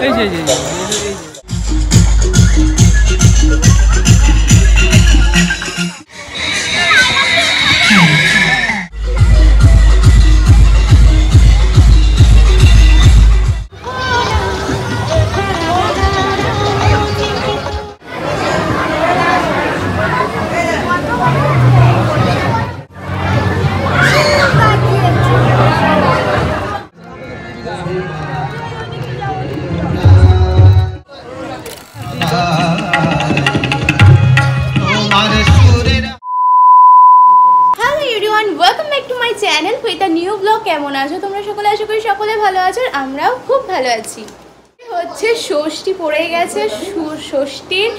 এই যে এই যে, এই everyone welcome back to my channel with a new blog কেমন আছো তোমরা সকলে? আশা করি সকলে ভালো আছো আর আমরাও খুব ভালো আছি। হচ্ছে ষষ্ঠী পড়ে গেছে ষষ্ঠীর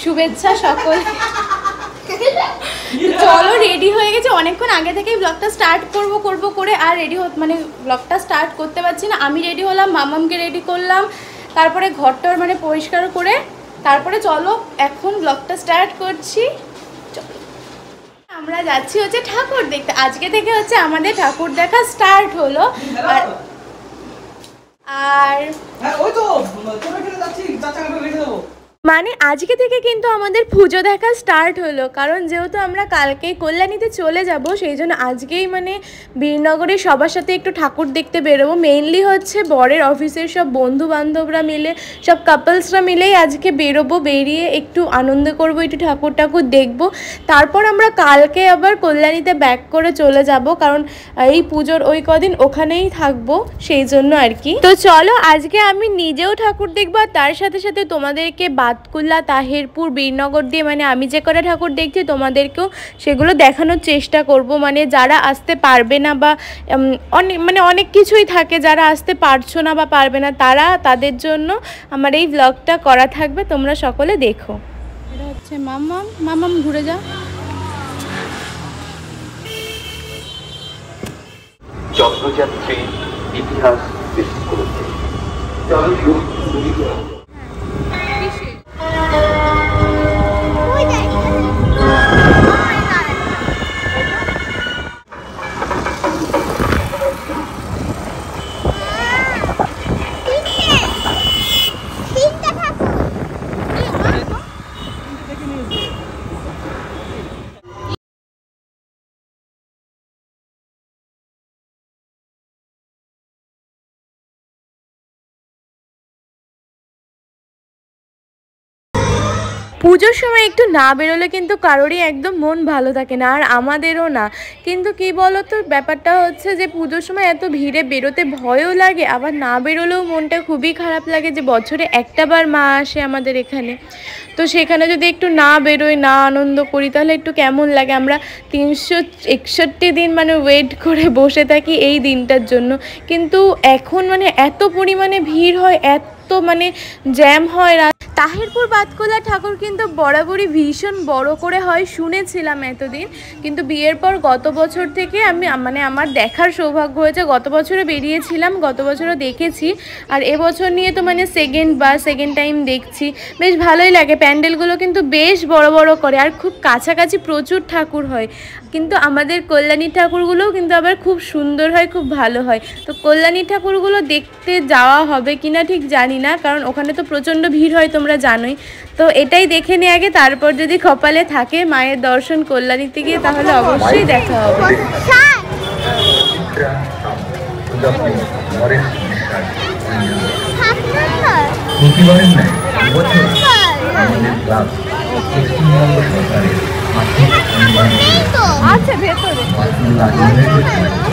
শুভেচ্ছা সকল। চলো রেডি হয়ে গেছে। অনেকক্ষণ আগে থেকেই ব্লগটা স্টার্ট করব করব, করে আর রেডি মানে ব্লগটা স্টার্ট করতে পারছি না। আমি রেডি হলাম, মামামকে রেডি করলাম, তারপরে ঘরটার মানে পরিষ্কার করে, তারপরে চলো এখন ব্লগটা স্টার্ট করছি। আমরা যাচ্ছি হচ্ছে ঠাকুর দেখতে। আজকে থেকে হচ্ছে আমাদের ঠাকুর দেখা স্টার্ট হলো। আর আর হ্যাঁ ওই তো যাচ্ছি? চাচা রেখে দেবো। মানে আজকে থেকে কিন্তু আমাদের পুজো দেখা স্টার্ট হলো। কারণ যেহেতু আমরা কালকে কল্যাণীতে চলে যাব, সেই জন্য আজকেই মানে বীরনগরে সবার সাথে একটু ঠাকুর দেখতে বেরোবো। মেইনলি হচ্ছে বরের অফিসের সব বন্ধু বান্ধবরা মিলে, সব কাপলসরা মিলেই আজকে বেরোবো, বেরিয়ে একটু আনন্দ করব, একটু ঠাকুর ঠাকুর দেখব। তারপর আমরা কালকে আবার কল্যাণীতে ব্যাক করে চলে যাব, কারণ এই পুজোর ওই কদিন ওখানেই থাকব, সেই জন্য আর কি। তো চলো, আজকে আমি নিজেও ঠাকুর দেখব আর তার সাথে সাথে তোমাদেরকে বাতকুল্লা তাহিরপুর, বীরনগর দিয়ে মানে আমি যে কটা ঠাকুর দেখছি, তোমাদেরকেও সেগুলো দেখানোর চেষ্টা করব। মানে যারা আসতে পারবে না বা অনেক মানে অনেক কিছুই থাকে, যারা আসতে পারছ না বা পারবে না, তারা তাদের জন্য আমার এই ব্লগটা করা থাকবে। তোমরা সকলে দেখো। এটা হচ্ছে মামাম মামাম ঘুরে যা চন্দ্রযাত্রী ইতিহাস করেছে পুজোর সময় একটু না বেরোলে কিন্তু কারোরই একদম মন ভালো থাকে না, আর আমাদেরও না। কিন্তু কি বলো তো ব্যাপারটা হচ্ছে যে পুজোর সময় এত ভিড়ে বেরোতে ভয়ও লাগে, আবার না বেরোলেও মনটা খুবই খারাপ লাগে যে বছরে একটা বার মা আসে আমাদের এখানে। তো সেখানে যদি একটু না বেরোই, না আনন্দ করি, তাহলে একটু কেমন লাগে? আমরা তিনশো একষট্টি দিন মানে ওয়েট করে বসে থাকি এই দিনটার জন্য। কিন্তু এখন মানে এত পরিমাণে ভিড় হয়, এত মানে জ্যাম হয় তাহিরপুর বাতকোলা ঠাকুর কিন্তু বরাবরই ভীষণ বড় করে হয়, শুনেছিলাম এতদিন। কিন্তু বিয়ের পর গত বছর থেকে আমি মানে আমার দেখার সৌভাগ্য হয়েছে, গত বছরে বেরিয়েছিলাম, গত বছরও দেখেছি। আর এবছর নিয়ে তো মানে সেকেন্ড বা সেকেন্ড টাইম দেখছি। বেশ ভালোই লাগে, প্যান্ডেলগুলো কিন্তু বেশ বড় বড় করে, আর খুব কাছাকাছি প্রচুর ঠাকুর হয়। কিন্তু আমাদের কল্যাণী ঠাকুরগুলোও কিন্তু আবার খুব সুন্দর হয়, খুব ভালো হয়। তো কল্যাণী ঠাকুরগুলো দেখতে যাওয়া হবে কিনা ঠিক জানি না কারণ ওখানে তো প্রচণ্ড ভিড় হয় তোমরা জানোই। তো এটাই দেখে নিয়ে আগে তারপর যদি কপালে থাকে মায়ের দর্শন কল্যাণীতে গিয়ে তাহলে অবশ্যই দেখা হবে। প্রতিবারের ন্যায় এবছর আমাদের ক্লাব পশ্চিমবঙ্গ সরকারের আর্থিক আচ্ছা ভেতরে পশ্চিমবঙ্গ অসংখ্য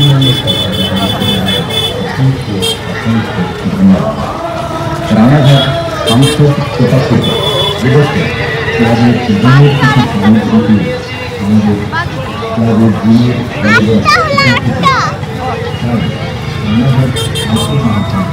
ধন্যবাদ রানাঘাট সাংসদ প্রকাশিত এবছর ক্লাবের জীবনের কিছু সামগ্রী আমাদের ক্লাবের দিনের রানাঘাট সাংসদ মহাসংঘ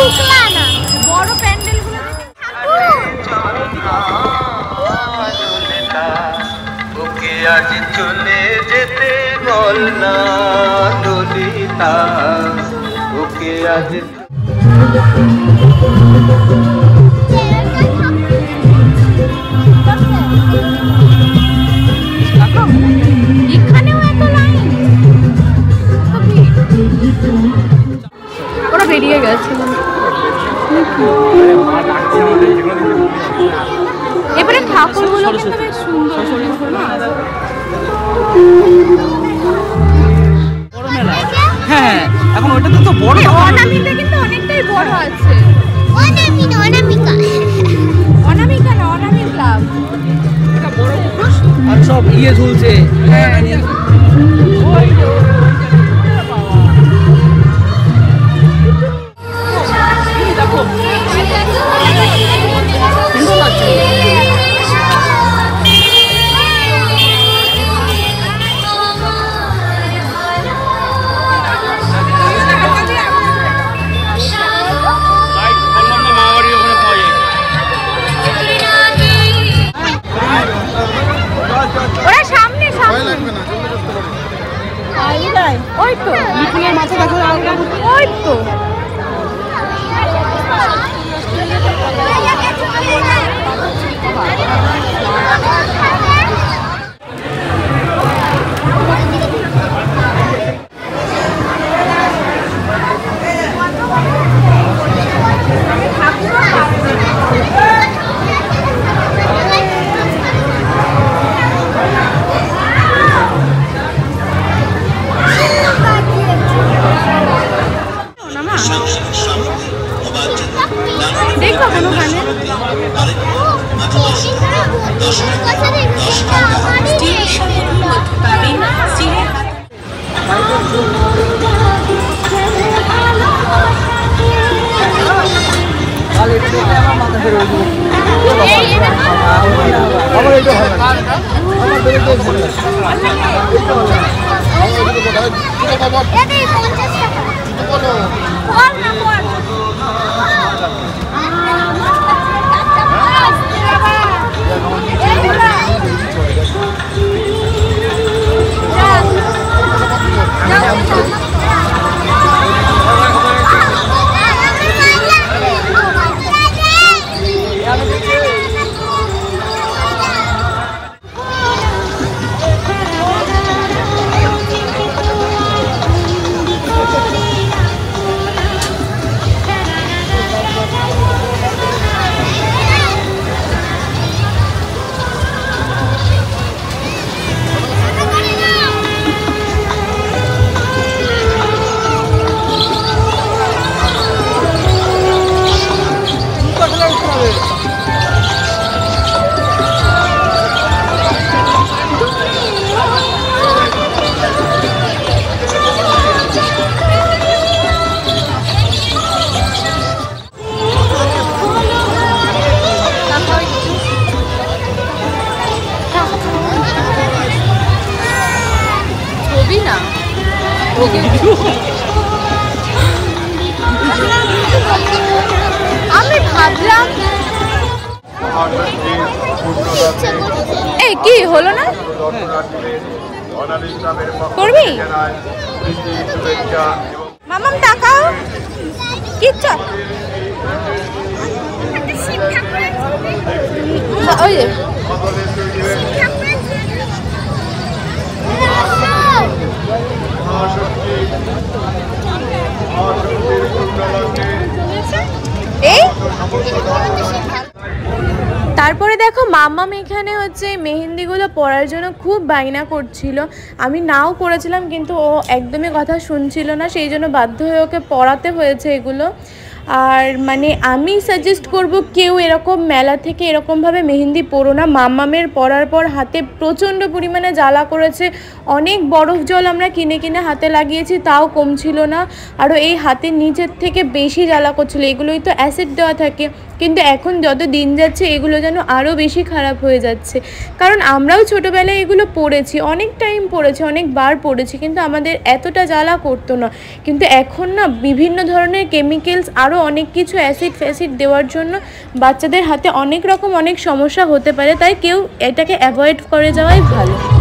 ঢুকলা না বড় ওকে আজ চলে যেতে বল না ললিতা ওকে আজ ওরা বেরিয়ে গেছে। এবারে ঠাকুরগুলো সুন্দর সুন্দর না? বড় মেলা হ্যাঁ এখন ওটাতে তো বড়। অনামিকা কিন্তু অনেকটাই বড় আছে। অনামিকা অনামিকা। অনামিকা না অনামিক। ক্লাব আর সব ইয়ে ঝুলছে। হ্যাঁ। Eu tenho করবি মামাম তাকাও কিচ্ছু ওই এই তারপরে দেখো মাম্মাম এখানে হচ্ছে মেহেন্দিগুলো পরার জন্য খুব বায়না করছিল। আমি নাও পড়েছিলাম কিন্তু ও একদমই কথা শুনছিল না, সেই জন্য বাধ্য হয়ে ওকে পড়াতে হয়েছে এগুলো। আর মানে আমি সাজেস্ট করব কেউ এরকম মেলা থেকে এরকমভাবে মেহেন্দি পরো না। মাম্মামের পরার পর হাতে প্রচণ্ড পরিমাণে জ্বালা করেছে। অনেক বরফ জল আমরা কিনে কিনে হাতে লাগিয়েছি, তাও কমছিল না। আরও এই হাতের নিচের থেকে বেশি জ্বালা করছিল। এগুলোই তো অ্যাসিড দেওয়া থাকে। কিন্তু এখন যত দিন যাচ্ছে, এগুলো যেন আরও বেশি খারাপ হয়ে যাচ্ছে। কারণ আমরাও ছোটোবেলায় এগুলো পড়েছি, অনেক টাইম পড়েছি, অনেকবার পড়েছি, কিন্তু আমাদের এতটা জ্বালা করতো না। কিন্তু এখন না, বিভিন্ন ধরনের কেমিক্যালস আরও অনেক কিছু অ্যাসিড ফ্যাসিড দেওয়ার জন্য বাচ্চাদের হাতে অনেক রকম অনেক সমস্যা হতে পারে, তাই কেউ এটাকে অ্যাভয়েড করে যাওয়াই ভালো।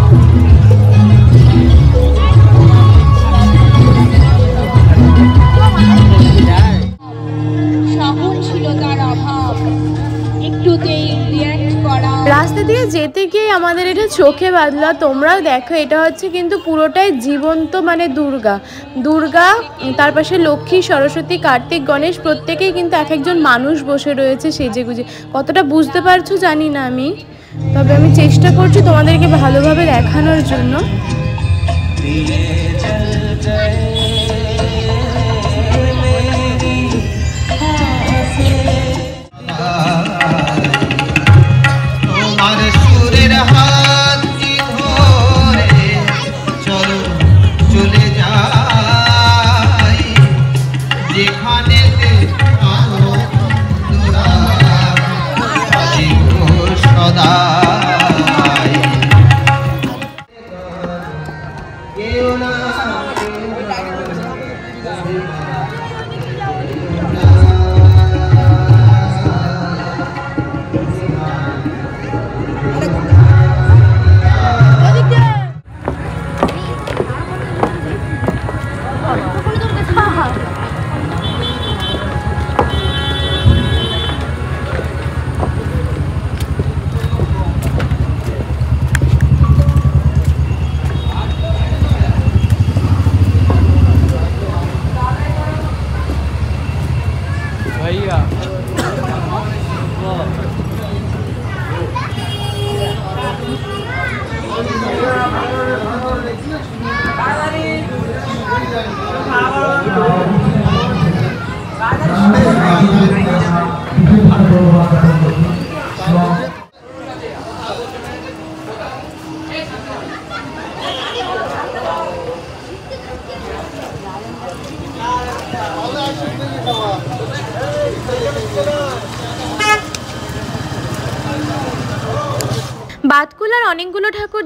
দিয়ে যেতে গিয়ে আমাদের এটা চোখে বাঁধলো তোমরাও দেখো, এটা হচ্ছে কিন্তু পুরোটাই জীবন্ত মানে দুর্গা। দুর্গা, তার পাশে লক্ষ্মী, সরস্বতী, কার্তিক, গণেশ, প্রত্যেকেই কিন্তু এক একজন মানুষ বসে রয়েছে সেজে গুজে কতটা বুঝতে পারছ জানি না আমি, তবে আমি চেষ্টা করছি তোমাদেরকে ভালোভাবে দেখানোর জন্য। यहाँ Thank you.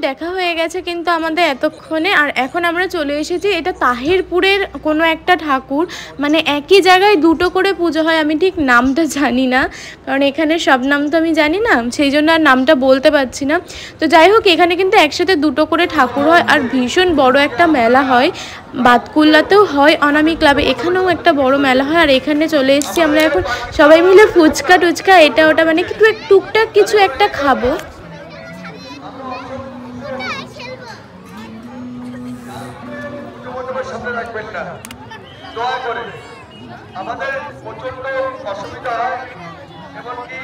দেখা হয়ে গেছে কিন্তু আমাদের এতক্ষণে। আর এখন আমরা চলে এসেছি, এটা তাহিরপুরের কোনো একটা ঠাকুর। মানে একই জায়গায় দুটো করে পুজো হয়, আমি ঠিক নামটা জানি না। কারণ এখানে সব নাম তো আমি জানি না, সেই জন্য আর নামটা বলতে পারছি না। তো যাই হোক, এখানে কিন্তু একসাথে দুটো করে ঠাকুর হয়, আর ভীষণ বড় একটা মেলা হয়। বাতকুল্লাতেও হয়, অনামি ক্লাবে এখানেও একটা বড় মেলা হয়। আর এখানে চলে এসেছি আমরা এখন সবাই মিলে ফুচকা টুচকা, এটা ওটা মানে একটু এক টুকটাক কিছু একটা খাব। দয়া করে আমাদের প্রচণ্ড অসুবিধা হয় এমনকি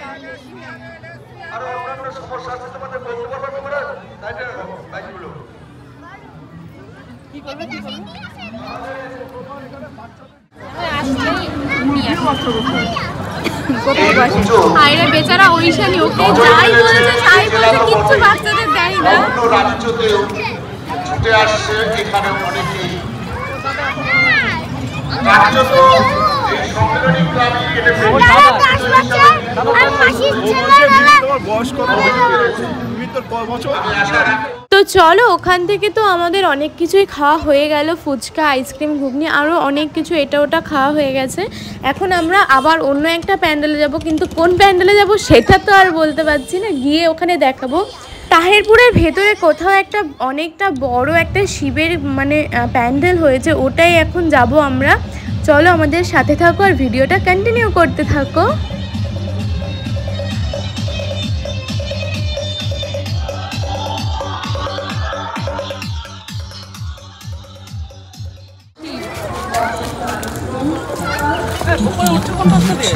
আরও অন্যান্য সমস্যা আছে তোমাদের বলতে পারবে তোমরা তাই বাইকগুলো। আরে বেচারা ওইশানি ওকে যাই বলেছে তাই বলেছে কিচ্ছু বাচ্চাদের দেয় না। রাজ্যতেও ছুটে আসছে এখানে অনেকেই তো চলো, ওখান থেকে তো আমাদের অনেক কিছুই খাওয়া হয়ে গেল, ফুচকা, আইসক্রিম, ঘুগনি আরও অনেক কিছু এটা ওটা খাওয়া হয়ে গেছে। এখন আমরা আবার অন্য একটা প্যান্ডেলে যাব, কিন্তু কোন প্যান্ডেলে যাব সেটা তো আর বলতে পারছি না, গিয়ে ওখানে দেখাবো। তাহিরপুরের ভেতরে কোথাও একটা অনেকটা বড় একটা শিবের মানে প্যান্ডেল হয়েছে, ওটাই এখন যাব আমরা। চলো আমাদের সাথে থাকো আর ভিডিওটা কন্টিনিউ করতে থাকো। করে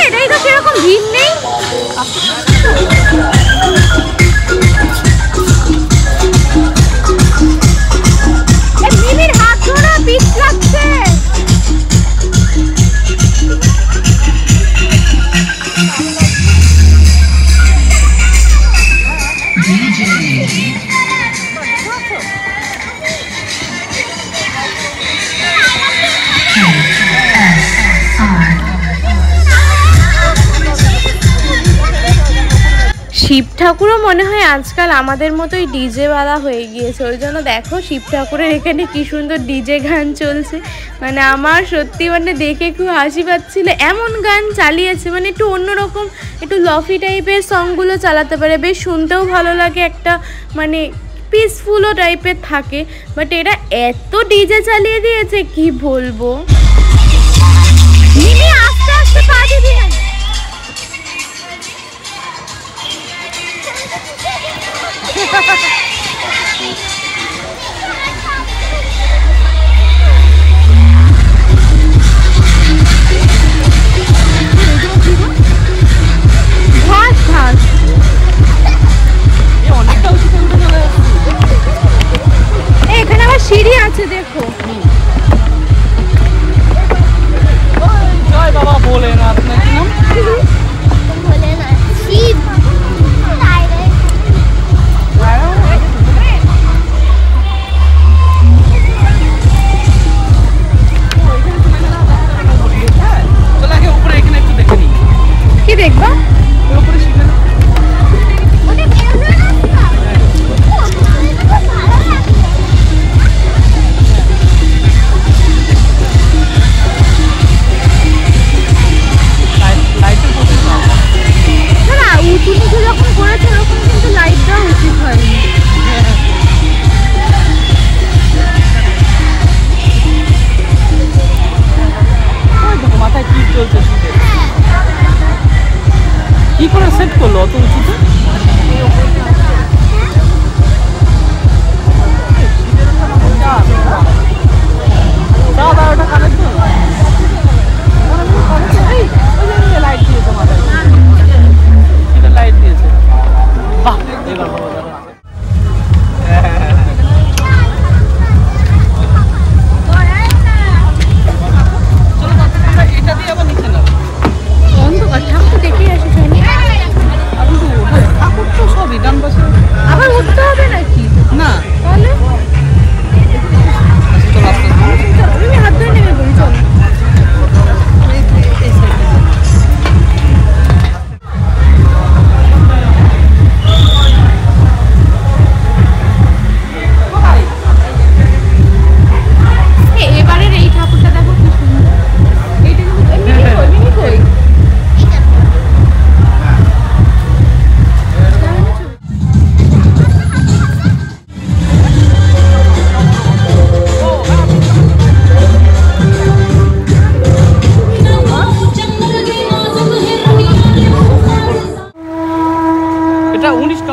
এটাই তো সেরকম ভিড় নেই হাত ধরা পিছলাচ্ছে শিব ঠাকুরও মনে হয় আজকাল আমাদের মতোই ডিজেওয়ালা হয়ে গিয়েছে। ওই জন্য দেখো শিব ঠাকুরের এখানে কি সুন্দর ডিজে গান চলছে। মানে আমার সত্যি মানে দেখে খুব হাসি পাচ্ছিল। এমন গান চালিয়েছে মানে একটু অন্যরকম, একটু লফি টাইপের সংগুলো চালাতে পারে। বেশ শুনতেও ভালো লাগে, একটা মানে পিসফুলও টাইপের থাকে। বাট এরা এত ডিজে চালিয়ে দিয়েছে, কি বলব?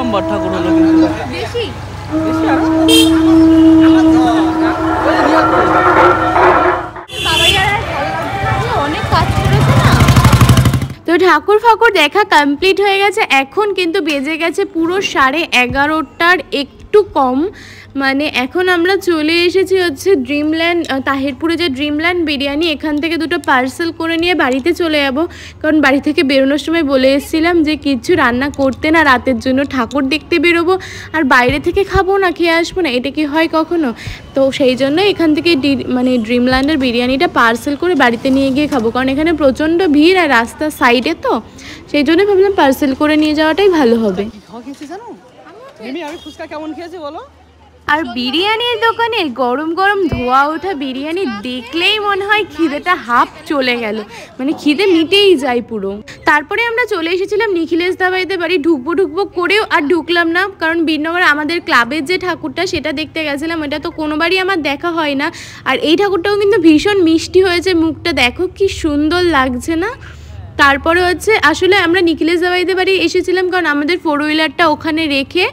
নম্বর ঠাকুর হলো কিন্তু। বেশি? তো ঠাকুর ফাকুর দেখা কমপ্লিট হয়ে গেছে। এখন কিন্তু বেজে গেছে পুরো সাড়ে এগারোটার একটু কম। মানে এখন আমরা চলে এসেছি হচ্ছে ড্রিমল্যান্ড তাহিরপুরে যে ড্রিমল্যান্ড বিরিয়ানি, এখান থেকে দুটো পার্সেল করে নিয়ে বাড়িতে চলে যাব। কারণ বাড়ি থেকে বেরোনোর সময় বলে এসেছিলাম যে কিছু রান্না করতে না রাতের জন্য ঠাকুর দেখতে বেরোবো। আর বাইরে থেকে খাব না, খেয়ে আসব না, এটা কি হয় কখনো? তো সেই জন্য এখান থেকে মানে ড্রিমল্যান্ডের বিরিয়ানিটা পার্সেল করে বাড়িতে নিয়ে গিয়ে খাব। কারণ এখানে প্রচণ্ড ভিড় আর রাস্তার সাইডে তো। সেই জন্য ভাবলাম পার্সেল করে নিয়ে যাওয়াটাই ভালো হবে। আমি ফুচকা কেমন খেয়েছি বলো? আর বিরিয়ানির দোকানে গরম গরম ধোয়া ওঠা বিরিয়ানি দেখলেই মনে হয় খিদেটা হাফ চলে গেল। মানে খিদে মিটেই যায় পুরো। তারপরে আমরা চলে এসেছিলাম নিখিলেশ দাবাইতে বাড়ি। ঢুকবো ঢুকবো করেও আর ঢুকলাম না। কারণ বীরনগর আমাদের ক্লাবের যে ঠাকুরটা, সেটা দেখতে গেছিলাম। এটা তো কোনোবারই আমার দেখা হয় না। আর এই ঠাকুরটাও কিন্তু ভীষণ মিষ্টি হয়েছে। মুখটা দেখো কি সুন্দর লাগছে না? তারপরে হচ্ছে আসলে আমরা নিখিলেশ দাবাইদের বাড়ি এসেছিলাম কারণ আমাদের ফোর হুইলারটা ওখানে রেখে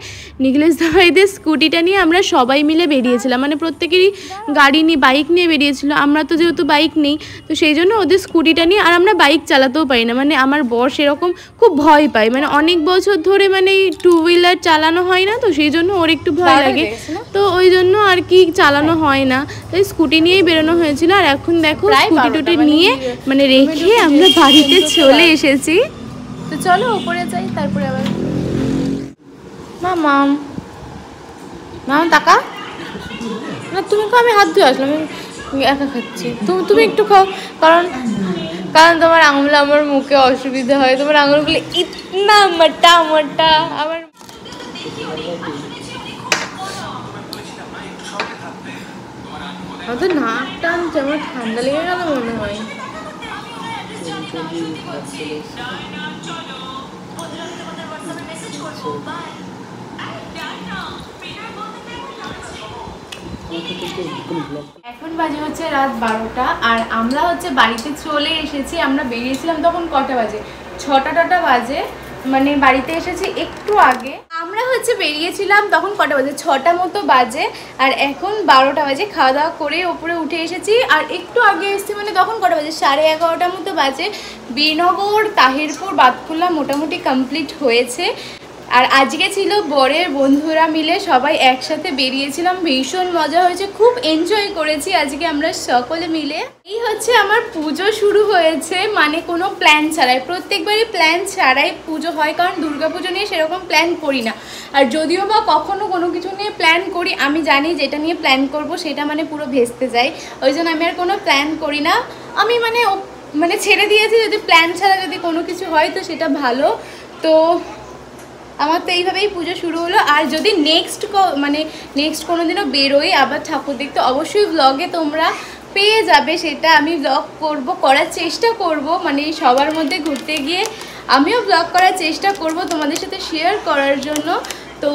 নিখিলেশ দাবাইদের স্কুটিটা নিয়ে আমরা সবাই মিলে বেরিয়েছিলাম। মানে প্রত্যেকেরই গাড়ি নিয়ে বাইক নিয়ে বেরিয়েছিল। আমরা তো যেহেতু বাইক নেই তো সেই জন্য ওদের স্কুটিটা নিয়ে আর আমরা বাইক চালাতেও পারি না। মানে আমার বর সেরকম খুব ভয় পায়। মানে অনেক বছর ধরে মানে টু হুইলার চালানো হয় না তো সেই জন্য ওর একটু ভয় লাগে। তো ওই জন্য আর কি চালানো হয় না। তাই স্কুটি নিয়েই বেরোনো হয়েছিল। আর এখন দেখো স্কুটি টুটি নিয়ে মানে রেখে আমরা বাড়িতে চলে এসেছি। তো চলো ওপরে যাই তারপরে আবার। মা মাম। মাম টাকা না তুমি খাও আমি হাত ধুয়ে আসলাম আমি একা খাচ্ছি। তুমি তুমি একটু খাও কারণ কারণ তোমার আঙুল আমার মুখে অসুবিধা হয়। তোমার আঙুলগুলো ইতনা মোটা মোটা আমার তো নাক টানছে আমার ঠান্ডা লেগে গেল মনে হয়। এখন বাজে হচ্ছে রাত বারোটা আর আমরা হচ্ছে বাড়িতে চলে এসেছি, আমরা বেরিয়েছিলাম তখন কটা বাজে? ছটা টটা বাজে মানে বাড়িতে এসেছি একটু আগে। আমরা হচ্ছে বেরিয়েছিলাম তখন কটা বাজে? ছটা মতো বাজে। আর এখন বারোটা বাজে। খাওয়া দাওয়া করে ওপরে উঠে এসেছি। আর একটু আগে এসেছি মানে তখন কটা বাজে? সাড়ে এগারোটার মতো বাজে। বীরনগর তাহিরপুর বাতকুল্লা মোটামুটি কমপ্লিট হয়েছে। আর আজকে ছিল বরের বন্ধুরা মিলে সবাই একসাথে বেরিয়েছিলাম। ভীষণ মজা হয়েছে, খুব এনজয় করেছি আজকে আমরা সকলে মিলে। এই হচ্ছে আমার পুজো শুরু হয়েছে মানে কোনো প্ল্যান ছাড়াই। প্রত্যেকবারই প্ল্যান ছাড়াই পুজো হয়, কারণ দুর্গাপুজো নিয়ে সেরকম প্ল্যান করি না। আর যদিও বা কখনো কোনো কিছু নিয়ে প্ল্যান করি, আমি জানি যেটা নিয়ে প্ল্যান করব সেটা মানে পুরো ভেস্তে যায়। ওই জন্য আমি আর কোনো প্ল্যান করি না। আমি মানে মানে ছেড়ে দিয়েছি, যদি প্ল্যান ছাড়া যদি কোনো কিছু হয় তো সেটা ভালো। তো আমার তো এইভাবেই পুজো শুরু হলো। আর যদি নেক্সট মানে নেক্সট কোনো দিনও বেরোই আবার ঠাকুর দেখতে, অবশ্যই ব্লগে তোমরা পেয়ে যাবে সেটা আমি ব্লগ করব, করার চেষ্টা করব। মানে সবার মধ্যে ঘুরতে গিয়ে আমিও ব্লগ করার চেষ্টা করব তোমাদের সাথে শেয়ার করার জন্য। তো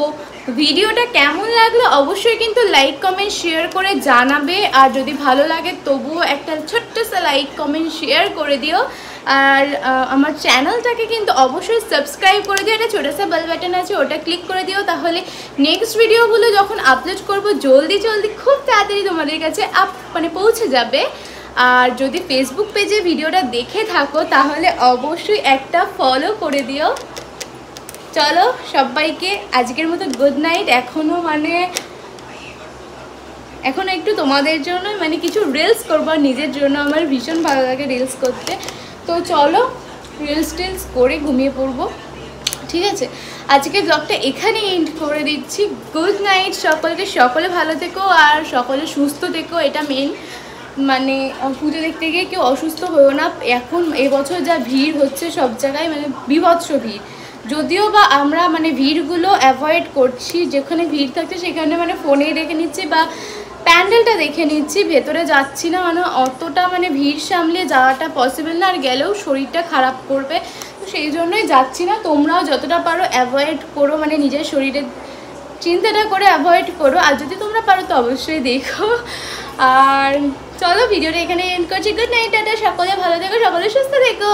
ভিডিওটা কেমন লাগল অবশ্যই কিন্তু লাইক কমেন্ট শেয়ার করে জানাবে। আর যদি ভালো লাগে তবুও একটা ছোট্ট সা লাইক কমেন্ট শেয়ার করে দিও। আর আমার চ্যানেলটাকে কিন্তু অবশ্যই সাবস্ক্রাইব করে দিও। এটা ছোটো সা বেল বাটন আছে, ওটা ক্লিক করে দিও। তাহলে নেক্সট ভিডিওগুলো যখন আপলোড করব, জলদি জলদি, খুব তাড়াতাড়ি তোমাদের কাছে আপ মানে পৌঁছে যাবে। আর যদি ফেসবুক পেজে ভিডিওটা দেখে থাকো, তাহলে অবশ্যই একটা ফলো করে দিও। চলো, সবাইকে আজকের মতো গুড নাইট এখনও মানে এখন একটু তোমাদের জন্য মানে কিছু রিলস করব নিজের জন্য আমার ভীষণ ভালো লাগে রিলস করতে। তো চলো রিলস টিলস করে ঘুমিয়ে পড়ব। ঠিক আছে? আজকে ব্লগটা এখানে এন্ড করে দিচ্ছি। গুড নাইট সকলকে। সকলে ভালো থেকো আর সকলে সুস্থ থেকো, এটা মেন মানে পুজো দেখতে গিয়ে কেউ অসুস্থ হয়েও না। এখন এবছর যা ভিড় হচ্ছে সব জায়গায় মানে বিভৎস ভিড়। যদিও বা আমরা মানে ভিড়গুলো অ্যাভয়েড করছি, যেখানে ভিড় থাকছে সেখানে মানে ফোনেই রেখে নিচ্ছি বা প্যান্ডেলটা দেখে নিচ্ছি, ভেতরে যাচ্ছি না মানে অতটা মানে ভিড় সামলে যাওয়াটা পসিবল না, আর গেলেও শরীরটা খারাপ করবে, তো সেই জন্যই যাচ্ছি না। তোমরাও যতটা পারো অ্যাভয়েড করো মানে নিজের শরীরের চিন্তাটা করে অ্যাভয়েড করো, আর যদি তোমরা পারো তো অবশ্যই দেখো। আর চলো, ভিডিওটা এখানে এন্ড করছি। গুড নাইট টাটা, সকলে ভালো থেকো, সকলে সুস্থ থেকো।